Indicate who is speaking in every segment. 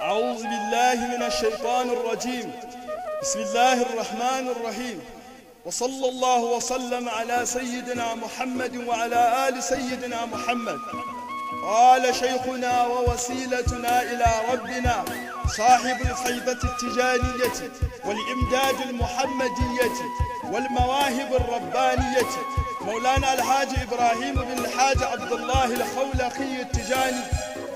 Speaker 1: أعوذ بالله من الشيطان الرجيم. بسم الله الرحمن الرحيم. وصلى الله وسلم على سيدنا محمد وعلى آل سيدنا محمد. قال شيخنا ووسيلتنا إلى ربنا صاحب الفيضة التجارية والإمداد المحمدية والمواهب الربانية. مولانا الحاج إبراهيم بن الحاج عبد الله الخولقي التجاني.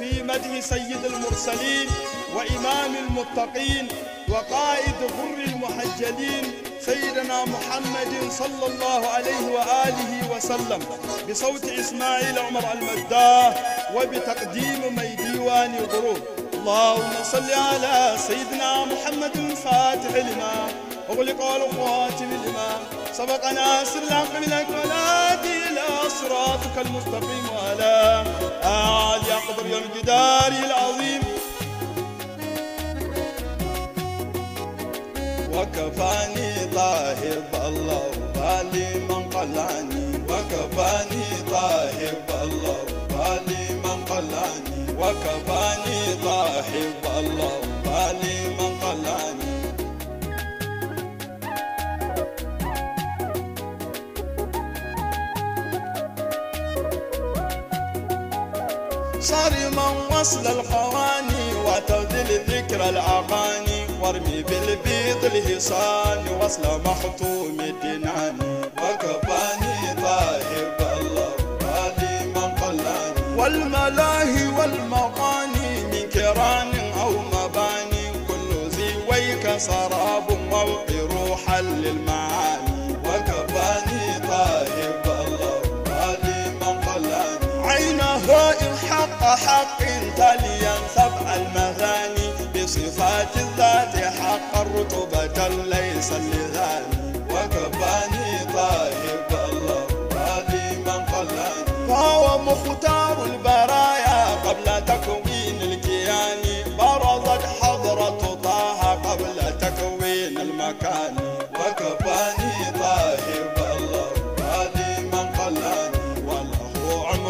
Speaker 1: في مدح سيد المرسلين وإمام المتقين وقائد غر المحجلين سيدنا محمد صلى الله عليه وآله وسلم بصوت إسماعيل عمر المداه وبتقديم مي ديوان ضروب اللهم صل على سيدنا محمد الفاتح لما أغلق والخواتم لما سبق ناصر بالأكملات إلى صراطك المستقيم وعلى آل قدر الجدار العظيم.
Speaker 2: وكفاني طاهر بالله بالي من قلعني. وكفاني طاهر بالله بالي من قلعني. وكفاني طاهر بالله بالي من صارما وصل القواني وتبذل ذكر الأغاني. وارمي بالبيض الهصان وصل مختوم الدناني. وكفاني طاهر الله بالي من قلاني. والملاهي والمغاني من كران أو مباني. كل زيويك سراب روحا للمعاني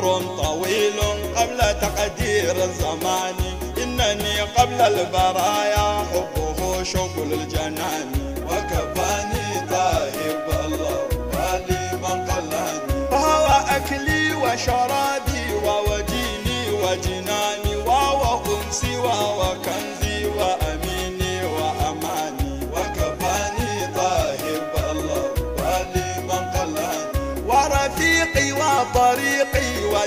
Speaker 2: عمر طويل قبل تقدير الزمان. إنني قبل البرايا حبه شغل الجنان.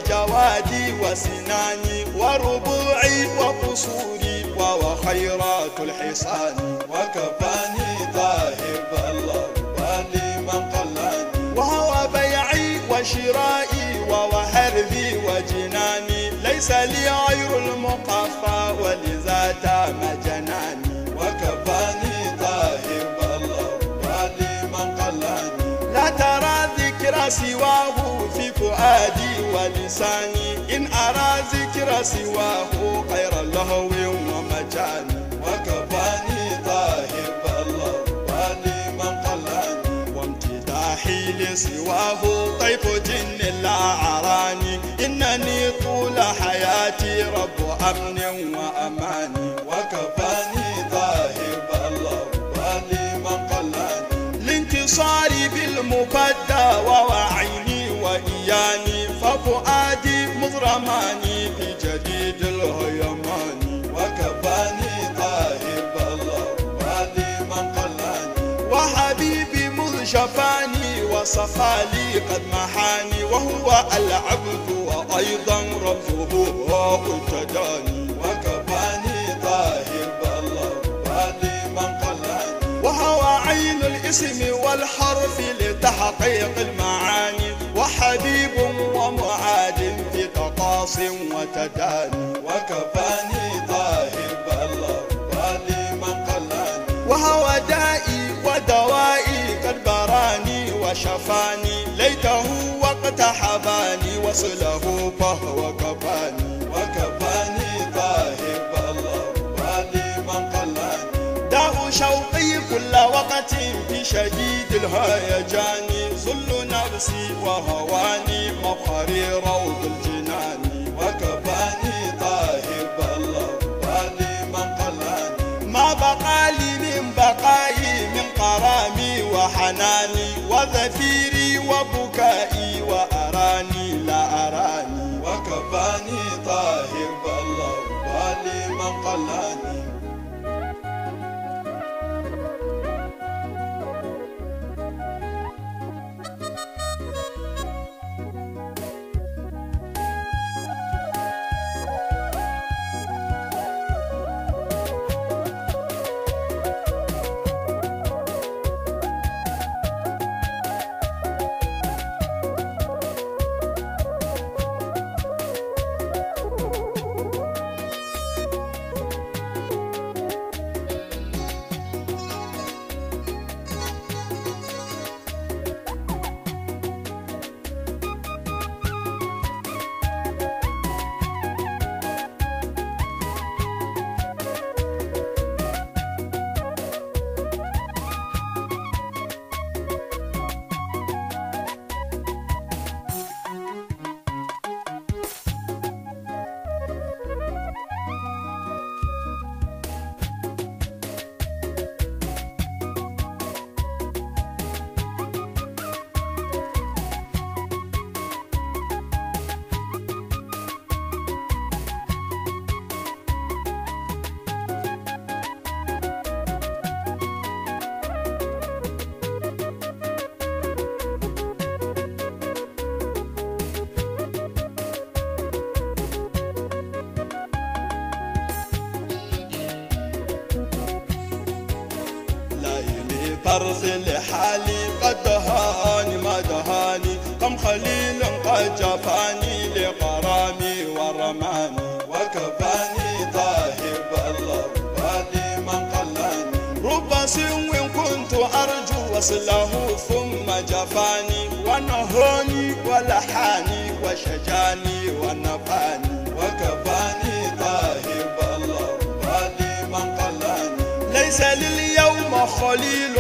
Speaker 2: وجوادي وسناني وربوعي وقصوري وهو خيرات الحصان وكفاني طاهر الله بالي من قلاني وهو بيعي وشرائي وهو هرذي وجناني. ليس لي ولساني إن أرى ذكر سواه غير اللهو ومجاني لسواه طيف جن لا أراني إنني طول حياتي رب أمن شفاني وصفالي قد محاني وهو العبد وأيضا رمزه هو التداني وكفاني طاهر الله بالي من قلاني. وهو عين الاسم والحرف لتحقيق المعاني. وحبيب ومعاد في تقاص وتداني وكفاني وشفاني ليته وقت حباني وصله فهو كفاني وكفاني طاهر الله بالي من قلاني. داء شوقي كل وقت في شديد الهيجان ذل نفسي وهواني مفخري روض الجنان وكفاني أرث لحالي قد دهاني ما دهاني. كم خليل قد جفاني لغرامي ورماني. وكفاني طاهب الله بالي من قلاني. رب سن كنت أرجو وصله ثم جفاني. ونهوني ولحاني وشجاني ونفاني. وكفاني طاهب الله بالي من قلاني. ليس لليوم خليل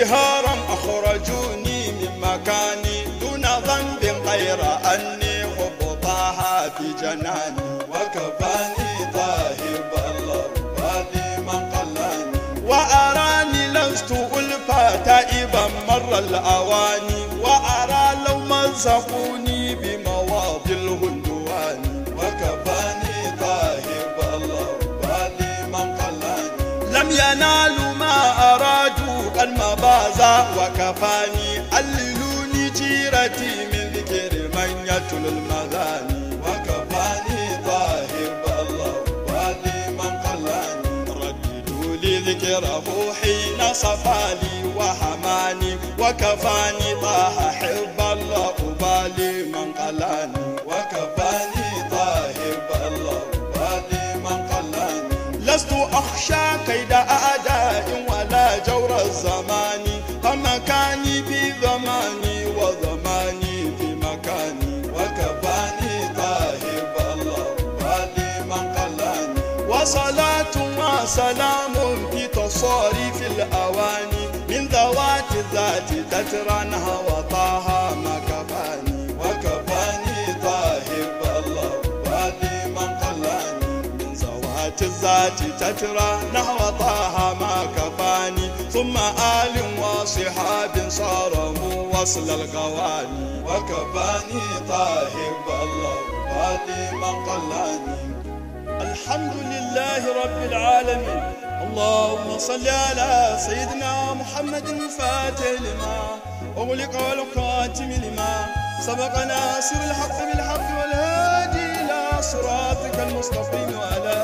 Speaker 2: جهارا أخرجوني من مكاني دون ذنب غير أني خبطاها في جناني وكفاني طاهب الله بالي من قلاني وأراني لست ألفى تائبا مر الأواني وأرى لو مزقوني بمواضي الهندوان. وكفاني طاهب الله بالي من قلاني لم ينالوا وكفاني أللوني جيرتي من ذكر من يتل المغاني وكفاني طاهب الله بالي من قلاني رددوا لي ذكره حين صفالي وحماني وكفاني طه حب وسلام في تصاريف الأواني. من ذوات الذات تترنها وطاها ما كفاني وكفاني طاهب الله بالي من قلاني من ذوات الذات تترى نحو طه ما كفاني ثم آل وصحاب صارموا وصل القواني وكفاني طاهب الله بالي من قلاني
Speaker 1: الحمد لله رب العالمين. اللهم صل على سيدنا محمد الفاتح لما أغلق والخاتم لما سبق ناصر الحق بالحق والهادي إلى صراطك المستقيم. وعلى